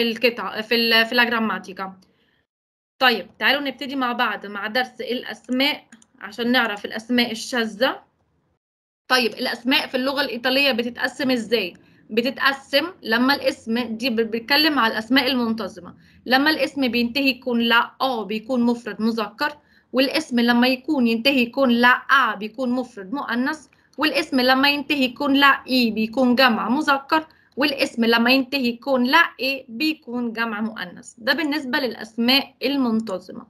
في القطع في في الجراماتيكا طيب تعالوا نبتدي مع بعض مع درس الأسماء عشان نعرف الأسماء الشاذة. طيب الأسماء في اللغة الإيطالية بتتقسم إزاي؟ بتتقسم لما الاسم دي بتتكلم على الأسماء المنتظمة. لما الاسم بينتهي يكون لا أو بيكون مفرد مذكر. والاسم لما يكون ينتهي يكون لا أ بيكون مفرد مؤنث. والاسم لما ينتهي يكون لا إي بيكون جمع مذكر. والاسم لما ينتهي يكون لا إيه بيكون جمع مؤنث ده بالنسبة للأسماء المنتظمة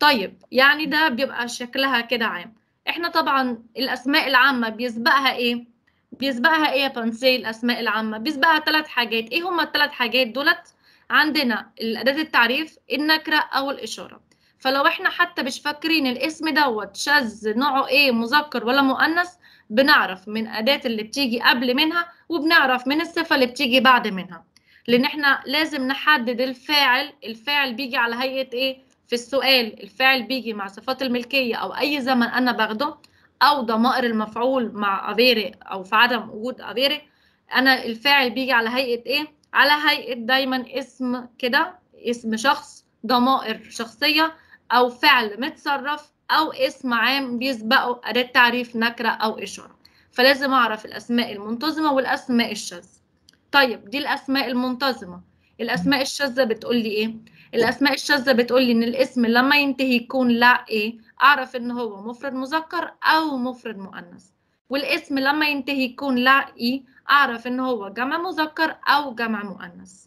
طيب يعني ده بيبقى شكلها كده عام إحنا طبعا الأسماء العامة بيسبقها إيه؟ بيسبقها إيه يا بنسي الأسماء العامة؟ بيسبقها ثلاث حاجات إيه هما الثلاث حاجات دولت؟ عندنا أداة التعريف النكرة أو الإشارة فلو إحنا حتى مش فاكرين الاسم دوت شاذ نوعه إيه مذكر ولا مؤنث بنعرف من أداة اللي بتيجي قبل منها وبنعرف من الصفة اللي بتيجي بعد منها. لأن إحنا لازم نحدد الفاعل الفاعل بيجي على هيئة إيه؟ في السؤال. الفاعل بيجي مع صفات الملكية أو أي زمن أنا باخده أو ضمائر المفعول مع avere أو في عدم وجود avere أنا الفاعل بيجي على هيئة إيه؟ على هيئة دايما اسم كده اسم شخص ضمائر شخصية أو فعل متصرف أو اسم عام بيسبقه أداة تعريف نكرة أو إشارة. فلازم أعرف الأسماء المنتظمة والأسماء الشاذة. طيب دي الأسماء المنتظمة. الأسماء الشاذة بتقول لي إيه؟ الأسماء الشاذة بتقول لي إن الاسم لما ينتهي يكون لا إيه؟ أعرف إن هو مفرد مذكر أو مفرد مؤنث. والاسم لما ينتهي يكون لا إيه؟ أعرف إن هو جمع مذكر أو جمع مؤنث.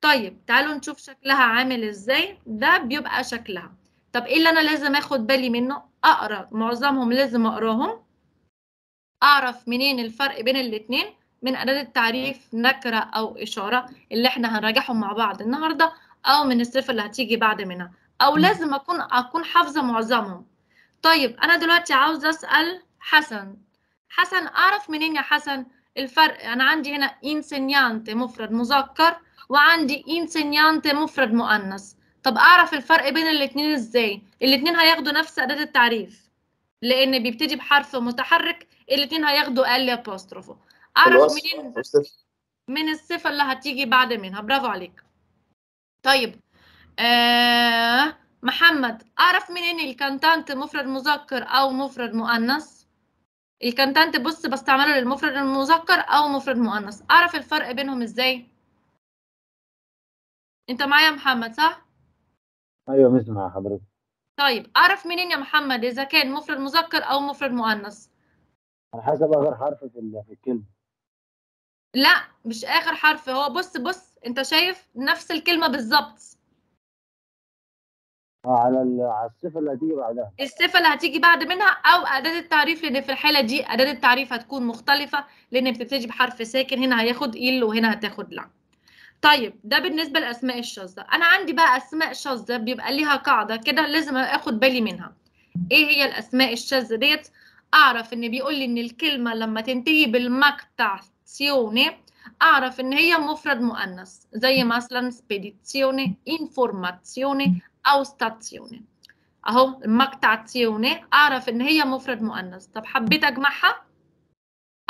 طيب تعالوا نشوف شكلها عامل إزاي. ده بيبقى شكلها. طب إيه اللي أنا لازم آخد بالي منه؟ أقرأ معظمهم لازم أقراهم. أعرف منين الفرق بين الاثنين من أداة التعريف نكرة أو إشارة اللي إحنا هنراجعهم مع بعض النهارده أو من الصفة اللي هتيجي بعد منها. أو لازم أكون أكون حافظة معظمهم. طيب أنا دلوقتي عاوزه أسأل حسن. حسن أعرف منين يا حسن الفرق؟ أنا عندي هنا insegnante مفرد مذكر وعندي insegnante مفرد مؤنث. طب أعرف الفرق بين الاثنين إزاي؟ الاثنين هياخدوا نفس أداة التعريف لأن بيبتدي بحرف متحرك الاثنين هياخدوا ال apostrofo أعرف منين؟ من الصفة اللي هتيجي بعد منها. برافو عليك. طيب آه محمد أعرف منين ال cantante مفرد مذكر أو مفرد مؤنث؟ الكانتانت بص بستعمله للمفرد المذكر أو مفرد مؤنث. أعرف الفرق بينهم إزاي؟ أنت معايا يا محمد صح؟ أيوه مسمع حضرتك. طيب أعرف منين يا محمد إذا كان مفرد مذكر أو مفرد مؤنث؟ على حسب آخر حرف في الكلمة. لا مش آخر حرف هو بص بص أنت شايف نفس الكلمة بالظبط. آه على على الصفة اللي هتيجي بعدها. الصفة اللي هتيجي بعد منها أو أداة التعريف لأن في الحالة دي أداة التعريف هتكون مختلفة لأن بتبتدي بحرف ساكن هنا هياخد il وهنا هتاخد la. طيب ده بالنسبة للأسماء الشاذة. أنا عندي بقى أسماء شاذة بيبقى ليها قاعدة كده لازم أخد بالي منها. إيه هي الأسماء الشاذة ديت؟ أعرف إن بيقول لي إن الكلمة لما تنتهي بالمقطع zione أعرف إن هي مفرد مؤنث زي مثلا spedizione informazione أو stazione أهو المقطع zione أعرف إن هي مفرد مؤنث. طب حبيت أجمعها؟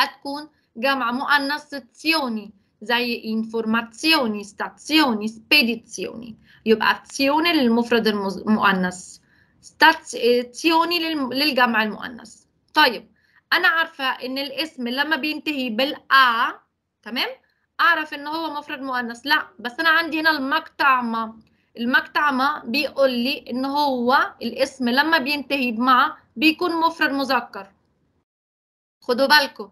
هتكون جمع مؤنث ستسيوني زي informazioni stazioni spedizioni. يبقى azione للمفرد المؤنث stazioni للجمع المؤنث طيب أنا عارفه ان الاسم لما بينتهي بالا تمام اعرف ان هو مفرد مؤنث لا بس أنا عندي هنا المقطعمه المقطعمه بيقول لي ان هو الاسم لما بينتهي بمع بيكون مفرد مذكر خدوا بالكم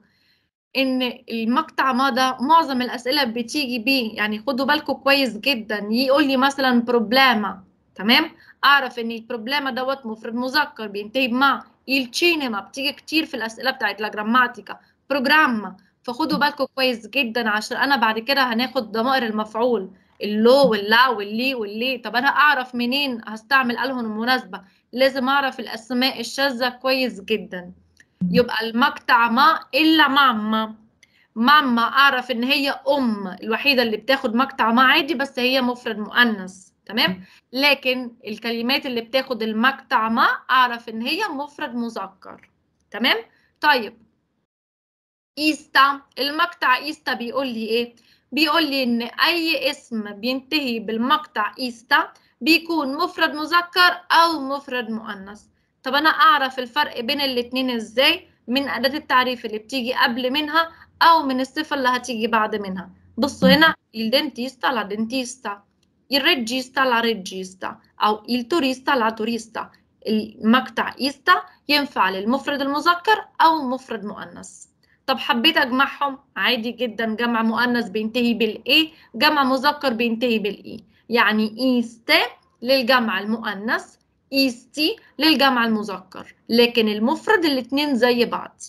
إن المقطع ده معظم الأسئلة بتيجي بيه. يعني خدوا بالكم كويس جدا. يقول لي مثلا problema تمام؟ أعرف إن ال problema دوت مفرد مذكر بينتهي ب ma. الشينما بتيجي كتير في الأسئلة بتاعت ال grammatica programma فخدوا بالكم كويس جدا عشان أنا بعد كده هناخد ضمائر المفعول. اللو واللا واللي واللي. طب أنا أعرف منين هستعمل الهم المناسبة؟ لازم أعرف الأسماء الشاذة كويس جدا. يبقى المقطع ma إلا mamma mamma أعرف إن هي أم الوحيدة اللي بتاخد مقطع ma عادي بس هي مفرد مؤنث. تمام؟ لكن الكلمات اللي بتاخد المقطع ma أعرف إن هي مفرد مذكر. تمام؟ طيب. ista. المقطع ista بيقول لي إيه؟ بيقول لي إن أي اسم بينتهي بالمقطع ista بيكون مفرد مذكر أو مفرد مؤنث. طب أنا أعرف الفرق بين الاتنين إزاي؟ من أداة التعريف اللي بتيجي قبل منها أو من الصفة اللي هتيجي بعد منها. بصوا هنا il dentista la dentista il regista la regista أو il turista la turista. المقطع ista ينفع للمفرد المذكر أو مفرد مؤنث. طب حبيت أجمعهم؟ عادي جدا. جمع مؤنث بينتهي بال e جمع مذكر بينتهي بال i يعني iste للجمع المؤنث isti للجمع المذكر. لكن المفرد الاتنين زي بعض.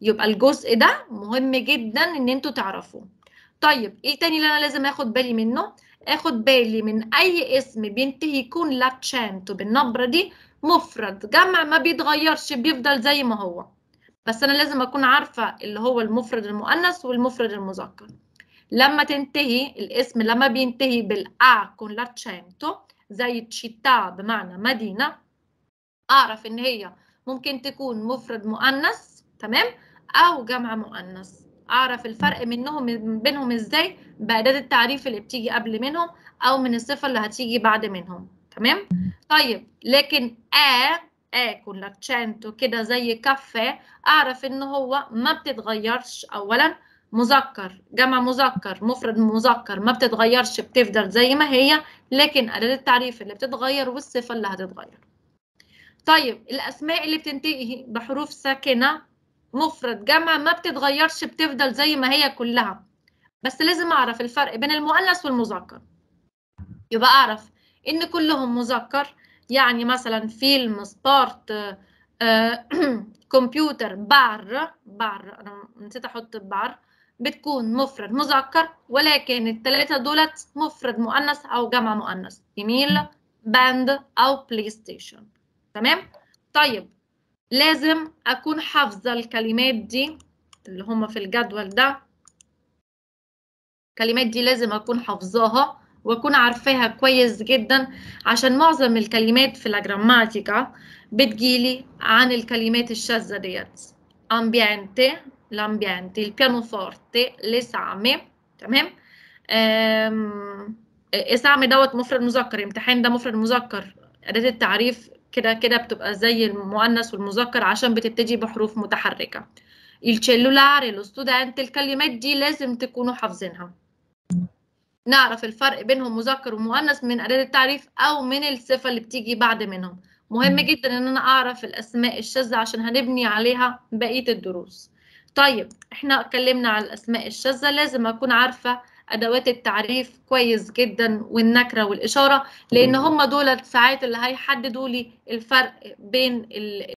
يبقى الجزء ده مهم جدا إن أنتوا تعرفوه. طيب إيه تاني اللي أنا لازم آخد بالي منه؟ آخد بالي من أي اسم بينتهي يكون l'accento بالنبرة دي مفرد. جمع ما بيتغيرش بيفضل زي ما هو. بس أنا لازم أكون عارفة اللي هو المفرد المؤنث والمفرد المذكر. لما تنتهي الاسم لما بينتهي بالأ con l'accento زي تشيتا بمعنى مدينة أعرف إن هي ممكن تكون مفرد مؤنث تمام؟ أو جمع مؤنث. أعرف الفرق منهم بينهم إزاي؟ بأداة التعريف اللي بتيجي قبل منهم أو من الصفة اللي هتيجي بعد منهم تمام؟ طيب لكن آ آ con l'accento كده زي كافيه أعرف إن هو ما بتتغيرش أولا. مذكر جمع مذكر مفرد مذكر ما بتتغيرش بتفضل زي ما هي لكن أداة التعريف اللي بتتغير والصفة اللي هتتغير. طيب الأسماء اللي بتنتهي بحروف ساكنة مفرد جمع ما بتتغيرش بتفضل زي ما هي كلها. بس لازم أعرف الفرق بين المؤنث والمذكر. يبقى أعرف إن كلهم مذكر يعني مثلا film sport آه، computer bar bar أنا نسيت أحط بار بتكون مفرد مذكر ولكن الثلاثة دولت مفرد مؤنث أو جمع مؤنث. email band أو PlayStation تمام؟ طيب لازم أكون حافظة الكلمات دي اللي هما في الجدول ده. الكلمات دي لازم أكون حافظاها وأكون عارفاها كويس جدا عشان معظم الكلمات في الجراماتيكا بتجيلي عن الكلمات الشاذة ديت. ambiente l'ambiente il pianoforte l'esame تمام أم... اسامي دوت مفرد مذكر امتحان ده مفرد مذكر أداة التعريف كده كده بتبقى زي المؤنث والمذكر عشان بتبتدي بحروف متحركة الشيلولار الستودنت الكلمات دي لازم تكونوا حافظينها نعرف الفرق بينهم مذكر ومؤنث من أداة التعريف أو من الصفة اللي بتيجي بعد منهم مهم جدا إن أنا أعرف الأسماء الشاذة عشان هنبني عليها بقية الدروس طيب إحنا اتكلمنا على الأسماء الشاذة لازم أكون عارفة أدوات التعريف كويس جدا والنكرة والإشارة لأن هم دول الساعات اللي هيحددوا لي الفرق بين ال